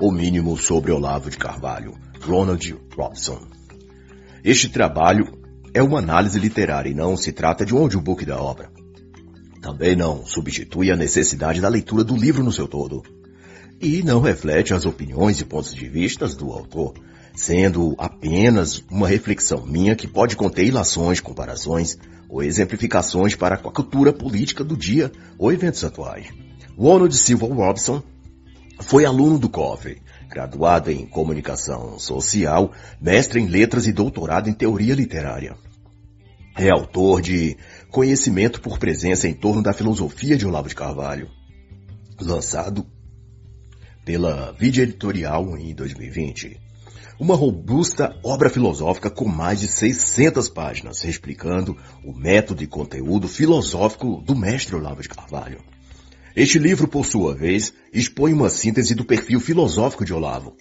o mínimo sobre Olavo de Carvalho, Ronald Robson. Este trabalho é uma análise literária e não se trata de um audiobook da obra. Também não substitui a necessidade da leitura do livro no seu todo. E não reflete as opiniões e pontos de vista do autor, sendo apenas uma reflexão minha que pode conter ilações, comparações ou exemplificações para a cultura política do dia ou eventos atuais. Ronald Silva Robson foi aluno do COFRE, graduado em Comunicação Social, mestre em Letras e doutorado em Teoria Literária. É autor de Conhecimento por Presença em torno da Filosofia de Olavo de Carvalho, lançado pela Vídeo Editorial em 2020. Uma robusta obra filosófica com mais de 600 páginas, explicando o método e conteúdo filosófico do mestre Olavo de Carvalho. Este livro, por sua vez, expõe uma síntese do perfil filosófico de Olavo,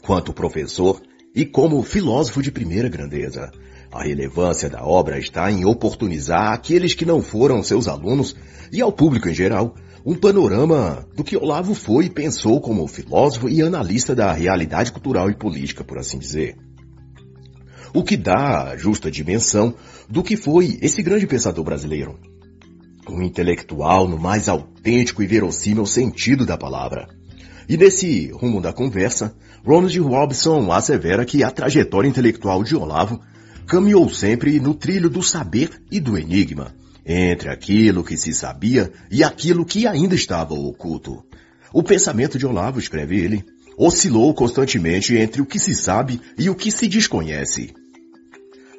quanto professor e como filósofo de primeira grandeza. A relevância da obra está em oportunizar àqueles que não foram seus alunos e ao público em geral um panorama do que Olavo foi e pensou como filósofo e analista da realidade cultural e política, por assim dizer. O que dá a justa dimensão do que foi esse grande pensador brasileiro. Um intelectual no mais autêntico e verossímil sentido da palavra. E nesse rumo da conversa, Ronald Robson assevera que a trajetória intelectual de Olavo caminhou sempre no trilho do saber e do enigma, entre aquilo que se sabia e aquilo que ainda estava oculto. O pensamento de Olavo, escreve ele, oscilou constantemente entre o que se sabe e o que se desconhece.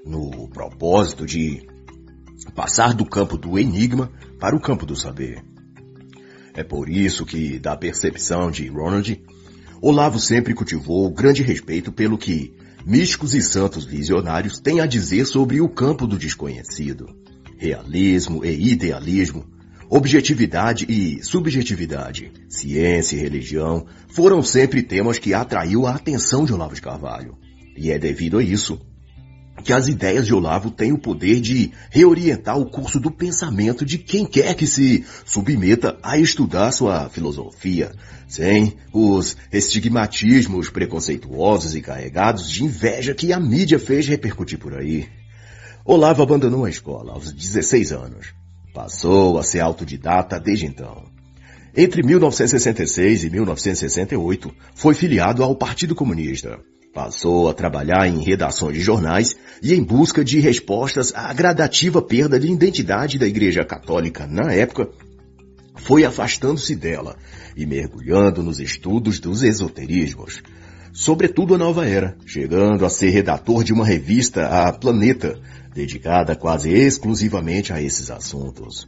No propósito de passar do campo do enigma para o campo do saber. É por isso que, da percepção de Ronald, Olavo sempre cultivou grande respeito pelo que místicos e santos visionários têm a dizer sobre o campo do desconhecido realismo e idealismo, objetividade e subjetividade, ciência e religião foram sempre temas que atraiu a atenção de Olavo de Carvalho. E é devido a isso que as ideias de Olavo têm o poder de reorientar o curso do pensamento de quem quer que se submeta a estudar sua filosofia, sem os estigmatismos preconceituosos e carregados de inveja que a mídia fez repercutir por aí. Olavo abandonou a escola aos 16 anos. Passou a ser autodidata desde então. Entre 1966 e 1968, foi filiado ao Partido Comunista. Passou a trabalhar em redações de jornais e em busca de respostas à gradativa perda de identidade da Igreja Católica na época, foi afastando-se dela e mergulhando nos estudos dos esoterismos, sobretudo a nova era, chegando a ser redator de uma revista, a Planeta, dedicada quase exclusivamente a esses assuntos.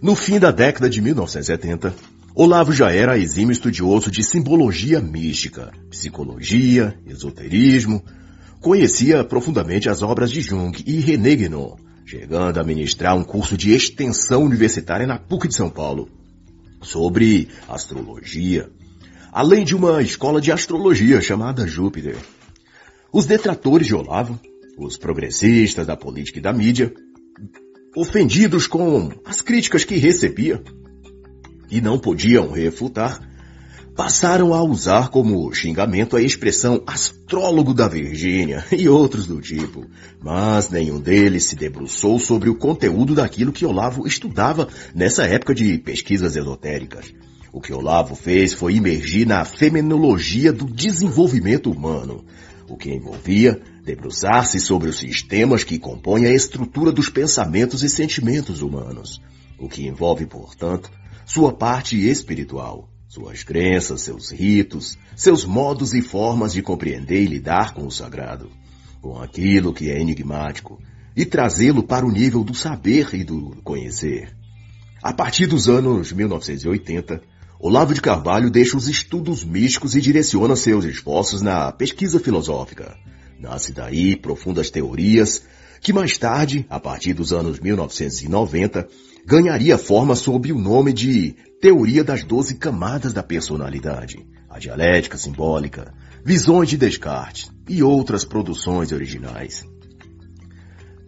No fim da década de 1970, Olavo já era exímio estudioso de simbologia mística, psicologia, esoterismo, conhecia profundamente as obras de Jung e René Guénon, chegando a ministrar um curso de extensão universitária na PUC de São Paulo sobre astrologia, além de uma escola de astrologia chamada Júpiter. Os detratores de Olavo os progressistas da política e da mídia, ofendidos com as críticas que recebia e não podiam refutar, passaram a usar como xingamento a expressão astrólogo da Virgínia e outros do tipo, mas nenhum deles se debruçou sobre o conteúdo daquilo que Olavo estudava nessa época de pesquisas esotéricas. O que Olavo fez foi imergir na fenomenologia do desenvolvimento humano, o que envolvia debruçar-se sobre os sistemas que compõem a estrutura dos pensamentos e sentimentos humanos, o que envolve, portanto, sua parte espiritual, suas crenças, seus ritos, seus modos e formas de compreender e lidar com o sagrado, com aquilo que é enigmático, e trazê-lo para o nível do saber e do conhecer. A partir dos anos 1980, Olavo de Carvalho deixa os estudos místicos e direciona seus esforços na pesquisa filosófica. Nasce daí profundas teorias que mais tarde, a partir dos anos 1990, ganharia forma sob o nome de Teoria das Doze Camadas da Personalidade, a dialética simbólica, visões de Descartes e outras produções originais.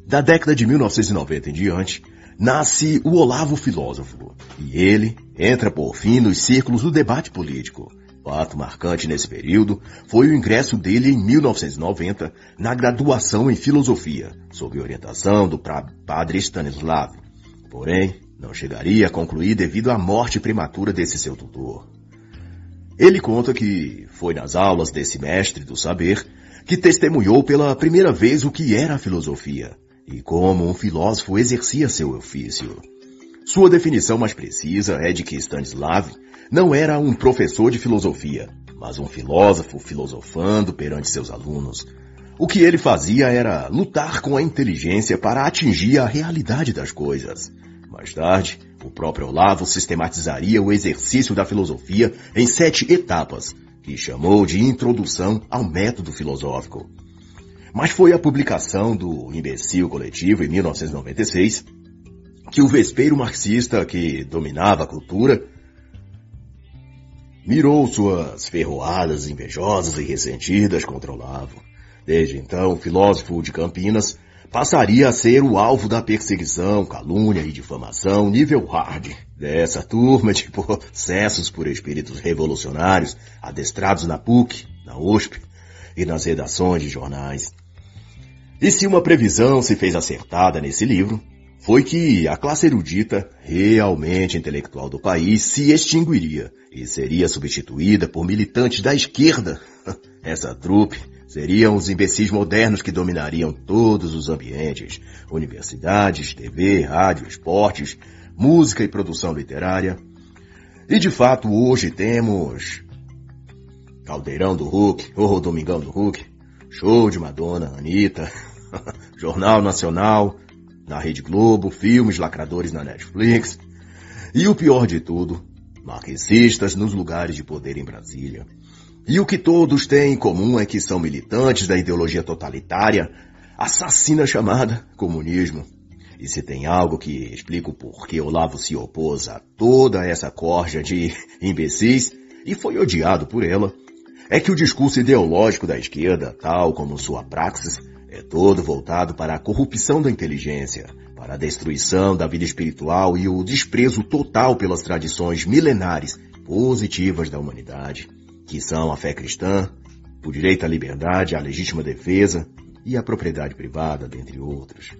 Da década de 1990 em diante, nasce o Olavo Filósofo, e ele entra por fim nos círculos do debate político, Fato marcante nesse período foi o ingresso dele em 1990 na graduação em filosofia, sob orientação do padre Stanislav. Porém, não chegaria a concluir devido à morte prematura desse seu tutor. Ele conta que foi nas aulas desse mestre do saber que testemunhou pela primeira vez o que era a filosofia e como um filósofo exercia seu ofício. Sua definição mais precisa é de que Stanislav não era um professor de filosofia, mas um filósofo filosofando perante seus alunos. O que ele fazia era lutar com a inteligência para atingir a realidade das coisas. Mais tarde, o próprio Olavo sistematizaria o exercício da filosofia em sete etapas, que chamou de Introdução ao Método Filosófico. Mas foi a publicação do Imbecil Coletivo em 1996 que o vespeiro marxista que dominava a cultura mirou suas ferroadas invejosas e ressentidas contra Olavo. Desde então, o filósofo de Campinas passaria a ser o alvo da perseguição, calúnia e difamação nível hard dessa turma de processos por espíritos revolucionários adestrados na PUC, na USP e nas redações de jornais. E se uma previsão se fez acertada nesse livro, foi que a classe erudita, realmente intelectual do país, se extinguiria e seria substituída por militantes da esquerda. Essa trupe seriam os imbecis modernos que dominariam todos os ambientes, universidades, TV, rádio, esportes, música e produção literária. E de fato hoje temos Caldeirão do Hulk, ou Domingão do Hulk, show de Madonna, Anitta, Jornal Nacional, na Rede Globo, filmes lacradores na Netflix. E o pior de tudo, marxistas nos lugares de poder em Brasília. E o que todos têm em comum é que são militantes da ideologia totalitária, assassina chamada comunismo. E se tem algo que explica o porquê Olavo se opôs a toda essa corja de imbecis e foi odiado por ela, é que o discurso ideológico da esquerda, tal como sua praxis, é todo voltado para a corrupção da inteligência, para a destruição da vida espiritual e o desprezo total pelas tradições milenares positivas da humanidade, que são a fé cristã, o direito à liberdade, à legítima defesa e à propriedade privada, dentre outros.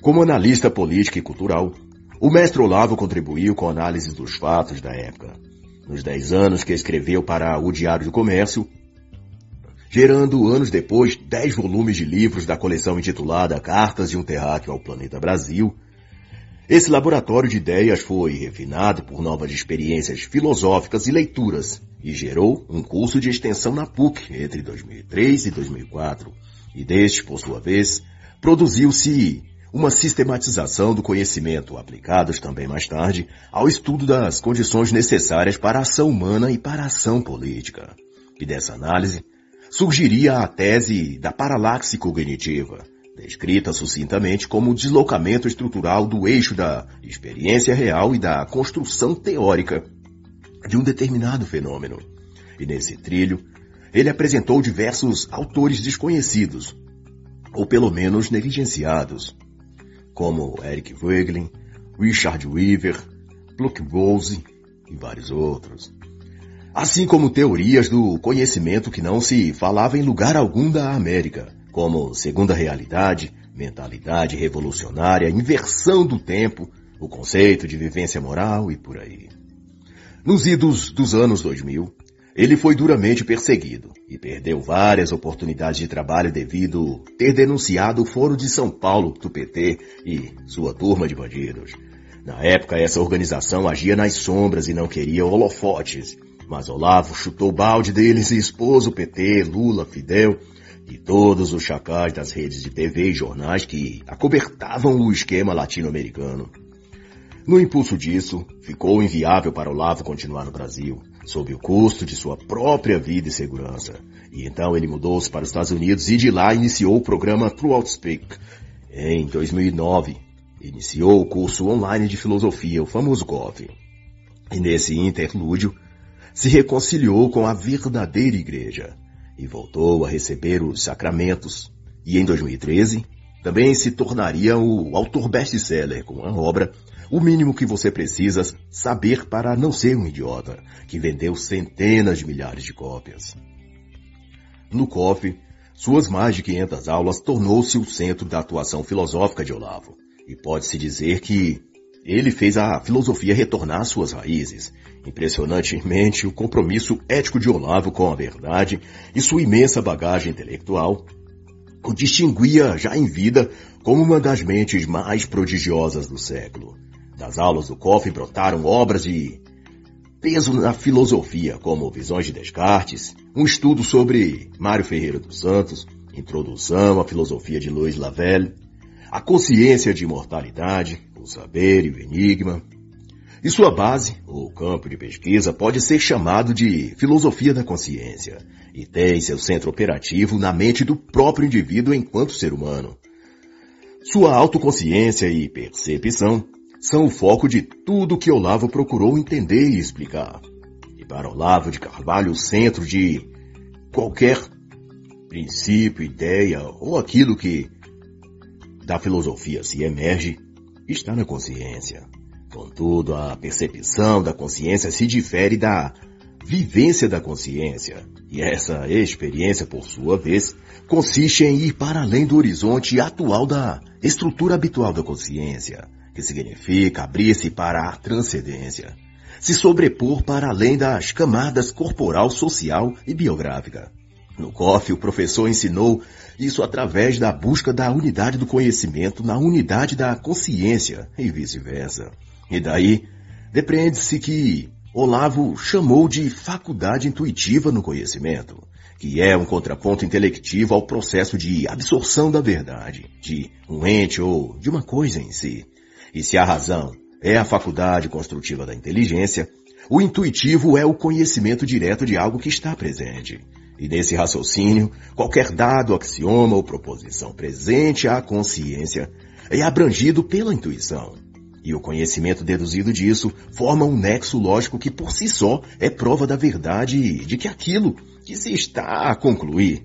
Como analista político e cultural, o mestre Olavo contribuiu com a análise dos fatos da época. Nos dez anos que escreveu para o Diário do Comércio, gerando anos depois dez volumes de livros da coleção intitulada Cartas de um Terráqueo ao Planeta Brasil, esse laboratório de ideias foi refinado por novas experiências filosóficas e leituras e gerou um curso de extensão na PUC entre 2003 e 2004. E deste, por sua vez, produziu-se uma sistematização do conhecimento, aplicados também mais tarde ao estudo das condições necessárias para a ação humana e para a ação política. E dessa análise, surgiria a tese da paralaxe cognitiva, descrita sucintamente como o deslocamento estrutural do eixo da experiência real e da construção teórica de um determinado fenômeno. E nesse trilho, ele apresentou diversos autores desconhecidos, ou pelo menos negligenciados, como Eric Voegelin, Richard Weaver, Pluck Bowles e vários outros assim como teorias do conhecimento que não se falava em lugar algum da América, como segunda realidade, mentalidade revolucionária, inversão do tempo, o conceito de vivência moral e por aí. Nos idos dos anos 2000, ele foi duramente perseguido e perdeu várias oportunidades de trabalho devido ter denunciado o Foro de São Paulo do PT e sua turma de bandidos. Na época, essa organização agia nas sombras e não queria holofotes mas Olavo chutou o balde deles e expôs o PT, Lula, Fidel e todos os chacais das redes de TV e jornais que acobertavam o esquema latino-americano. No impulso disso, ficou inviável para Olavo continuar no Brasil, sob o custo de sua própria vida e segurança. E então ele mudou-se para os Estados Unidos e de lá iniciou o programa Throughout Speak. Em 2009, iniciou o curso online de filosofia, o famoso COF. E nesse interlúdio, se reconciliou com a verdadeira igreja e voltou a receber os sacramentos. E em 2013, também se tornaria o autor best-seller com a obra O Mínimo que Você Precisa Saber para Não Ser um Idiota, que vendeu centenas de milhares de cópias. No COF, suas mais de 500 aulas tornou-se o centro da atuação filosófica de Olavo, e pode-se dizer que ele fez a filosofia retornar às suas raízes. Impressionantemente, o compromisso ético de Olavo com a verdade e sua imensa bagagem intelectual o distinguia já em vida como uma das mentes mais prodigiosas do século. Das aulas do COF brotaram obras de peso na filosofia, como Visões de Descartes, um estudo sobre Mário Ferreira dos Santos, Introdução à Filosofia de Louis Lavelle, A Consciência de Imortalidade, O Saber e o Enigma. E sua base, ou campo de pesquisa, pode ser chamado de Filosofia da Consciência, e tem seu centro operativo na mente do próprio indivíduo enquanto ser humano. Sua autoconsciência e percepção são o foco de tudo que Olavo procurou entender e explicar. E para Olavo de Carvalho, o centro de qualquer princípio, ideia ou aquilo que da filosofia se emerge está na consciência. Contudo, a percepção da consciência se difere da vivência da consciência. E essa experiência, por sua vez, consiste em ir para além do horizonte atual da estrutura habitual da consciência, que significa abrir-se para a transcendência, se sobrepor para além das camadas corporal, social e biográfica. No COF, o professor ensinou isso através da busca da unidade do conhecimento na unidade da consciência e vice-versa. E daí, depreende-se que Olavo chamou de faculdade intuitiva no conhecimento, que é um contraponto intelectivo ao processo de absorção da verdade, de um ente ou de uma coisa em si. E se a razão é a faculdade construtiva da inteligência, o intuitivo é o conhecimento direto de algo que está presente. E nesse raciocínio, qualquer dado, axioma ou proposição presente à consciência é abrangido pela intuição. E o conhecimento deduzido disso forma um nexo lógico que por si só é prova da verdade de que aquilo que se está a concluir.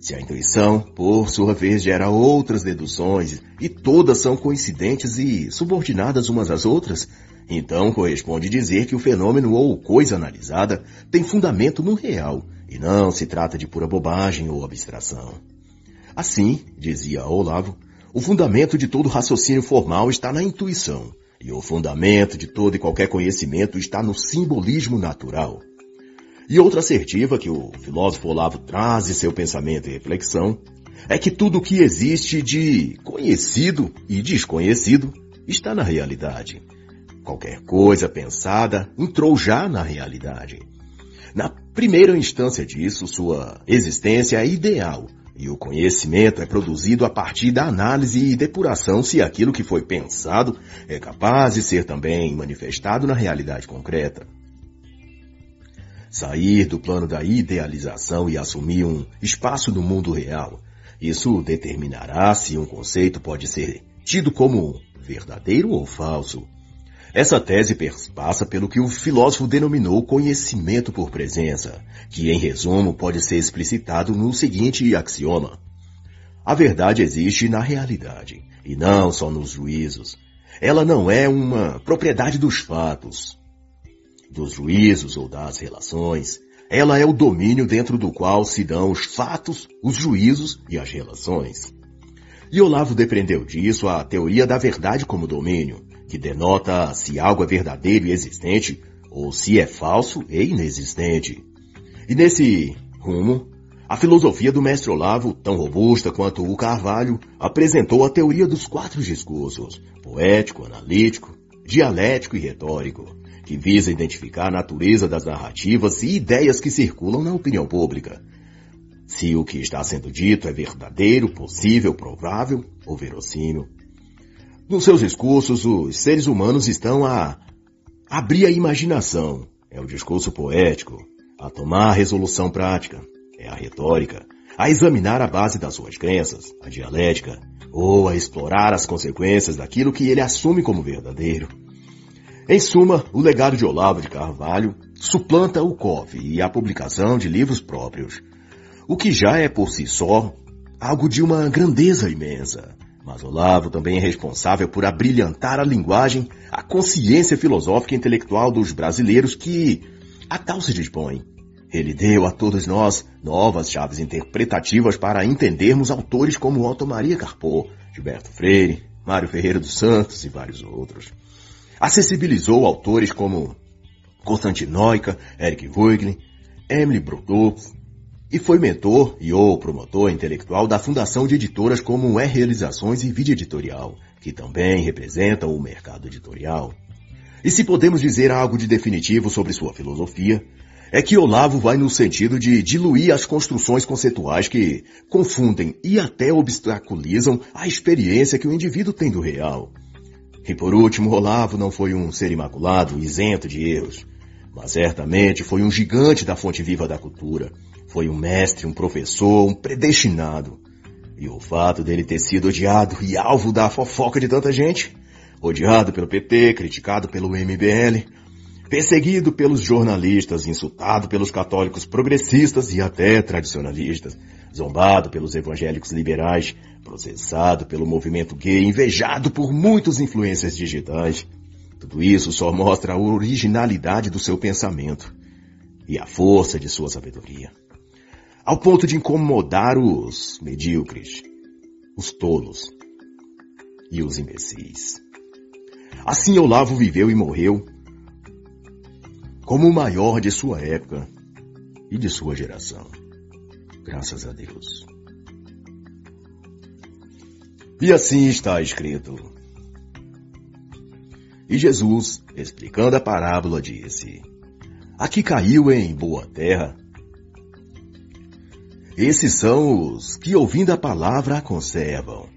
Se a intuição, por sua vez, gera outras deduções e todas são coincidentes e subordinadas umas às outras, então corresponde dizer que o fenômeno ou coisa analisada tem fundamento no real e não se trata de pura bobagem ou abstração. Assim, dizia Olavo, o fundamento de todo raciocínio formal está na intuição, e o fundamento de todo e qualquer conhecimento está no simbolismo natural. E outra assertiva que o filósofo Olavo traz em seu pensamento e reflexão é que tudo o que existe de conhecido e desconhecido está na realidade. Qualquer coisa pensada entrou já na realidade. Na primeira instância disso, sua existência é ideal, e o conhecimento é produzido a partir da análise e depuração se aquilo que foi pensado é capaz de ser também manifestado na realidade concreta. Sair do plano da idealização e assumir um espaço no mundo real, isso determinará se um conceito pode ser tido como verdadeiro ou falso, essa tese passa pelo que o filósofo denominou conhecimento por presença, que em resumo pode ser explicitado no seguinte axioma. A verdade existe na realidade, e não só nos juízos. Ela não é uma propriedade dos fatos, dos juízos ou das relações. Ela é o domínio dentro do qual se dão os fatos, os juízos e as relações. E Olavo depreendeu disso a teoria da verdade como domínio, que denota se algo é verdadeiro e existente ou se é falso e inexistente. E nesse rumo, a filosofia do mestre Olavo, tão robusta quanto o Carvalho, apresentou a teoria dos quatro discursos, poético, analítico, dialético e retórico, que visa identificar a natureza das narrativas e ideias que circulam na opinião pública. Se o que está sendo dito é verdadeiro, possível, provável ou verossímil. Nos seus discursos, os seres humanos estão a abrir a imaginação, é o discurso poético, a tomar a resolução prática, é a retórica, a examinar a base das suas crenças, a dialética, ou a explorar as consequências daquilo que ele assume como verdadeiro. Em suma, o legado de Olavo de Carvalho suplanta o COF e a publicação de livros próprios, o que já é por si só algo de uma grandeza imensa. Mas Olavo também é responsável por abrilhantar a linguagem, a consciência filosófica e intelectual dos brasileiros que a tal se dispõe. Ele deu a todos nós novas chaves interpretativas para entendermos autores como Otto Maria Carpo, Gilberto Freire, Mário Ferreira dos Santos e vários outros. Acessibilizou autores como Constantinoica, Eric Voegelin, Emily Brodot, e foi mentor e ou promotor intelectual da Fundação de Editoras como é Realizações e Vídeo Editorial, que também representam o mercado editorial. E se podemos dizer algo de definitivo sobre sua filosofia, é que Olavo vai no sentido de diluir as construções conceituais que confundem e até obstaculizam a experiência que o indivíduo tem do real. E por último, Olavo não foi um ser imaculado, isento de erros, mas certamente foi um gigante da fonte viva da cultura, foi um mestre, um professor, um predestinado. E o fato dele ter sido odiado e alvo da fofoca de tanta gente, odiado pelo PT, criticado pelo MBL, perseguido pelos jornalistas, insultado pelos católicos progressistas e até tradicionalistas, zombado pelos evangélicos liberais, processado pelo movimento gay, invejado por muitos influências digitais. Tudo isso só mostra a originalidade do seu pensamento e a força de sua sabedoria ao ponto de incomodar os medíocres, os tolos e os imbecis. Assim Olavo viveu e morreu como o maior de sua época e de sua geração. Graças a Deus. E assim está escrito. E Jesus, explicando a parábola, disse: Aqui caiu em boa terra esses são os que, ouvindo a palavra, a conservam,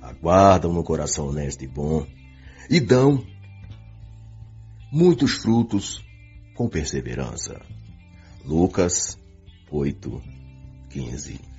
aguardam no coração honesto e bom e dão muitos frutos com perseverança. Lucas 8, 15